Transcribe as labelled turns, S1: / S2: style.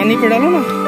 S1: पानी पे डालो ना।